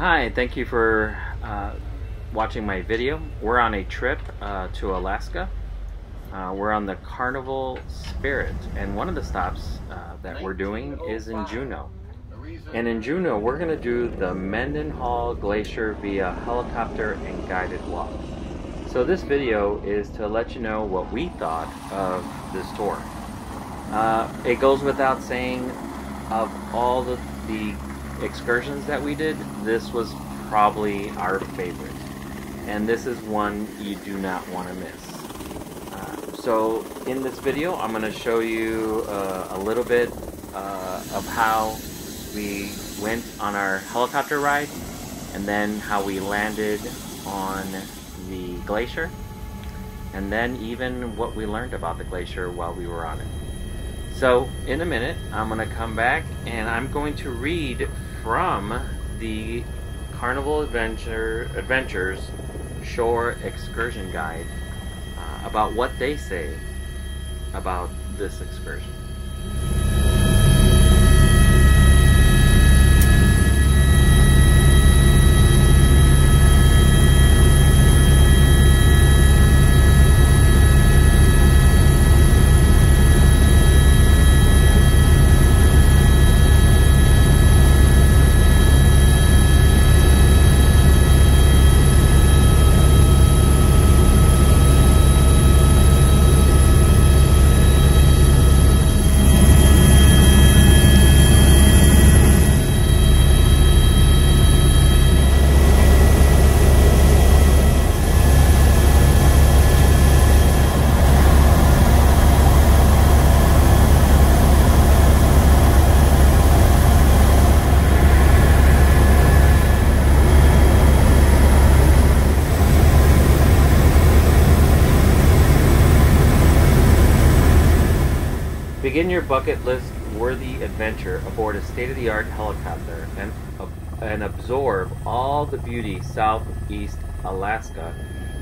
Hi, thank you for uh, watching my video. We're on a trip uh, to Alaska. Uh, we're on the Carnival Spirit, and one of the stops uh, that we're doing is in Juneau. And in Juneau, we're going to do the Mendenhall Glacier via helicopter and guided walk. So this video is to let you know what we thought of this tour. Uh, it goes without saying, of all the, the excursions that we did, this was probably our favorite. And this is one you do not want to miss. Uh, so in this video, I'm going to show you uh, a little bit uh, of how we went on our helicopter ride and then how we landed on the glacier and then even what we learned about the glacier while we were on it. So in a minute I'm going to come back and I'm going to read from the Carnival Adventure Adventures Shore Excursion Guide uh, about what they say about this excursion. Begin your bucket list worthy adventure aboard a state-of-the-art helicopter and, uh, and absorb all the beauty Southeast Alaska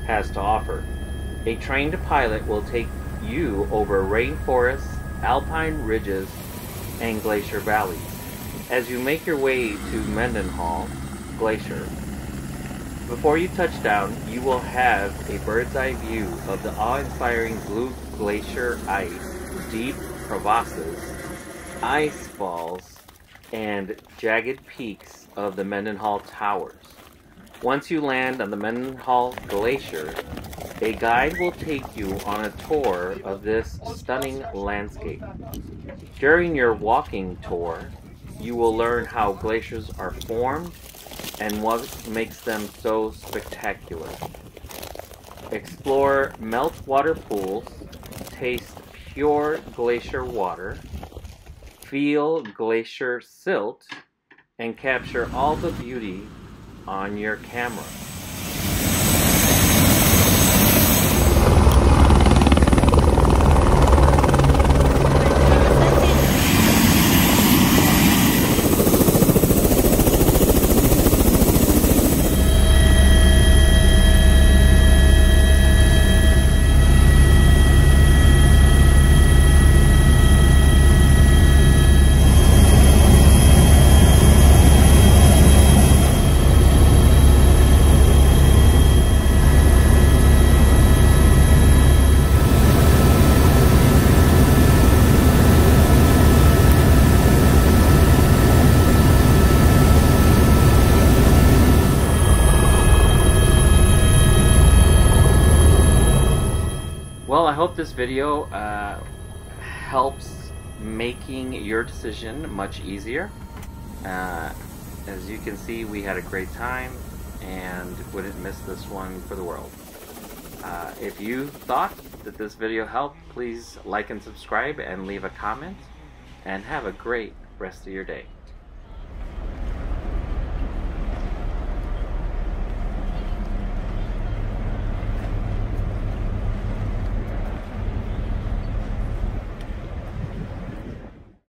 has to offer. A trained pilot will take you over rainforests, alpine ridges, and glacier valleys. As you make your way to Mendenhall Glacier, before you touch down, you will have a bird's eye view of the awe-inspiring blue glacier ice, deep crevasses, ice falls, and jagged peaks of the Mendenhall Towers. Once you land on the Mendenhall Glacier, a guide will take you on a tour of this stunning landscape. During your walking tour, you will learn how glaciers are formed and what makes them so spectacular. Explore meltwater pools, taste pure glacier water, feel glacier silt, and capture all the beauty on your camera. Well, I hope this video uh, helps making your decision much easier. Uh, as you can see, we had a great time and wouldn't miss this one for the world. Uh, if you thought that this video helped, please like and subscribe and leave a comment. And have a great rest of your day.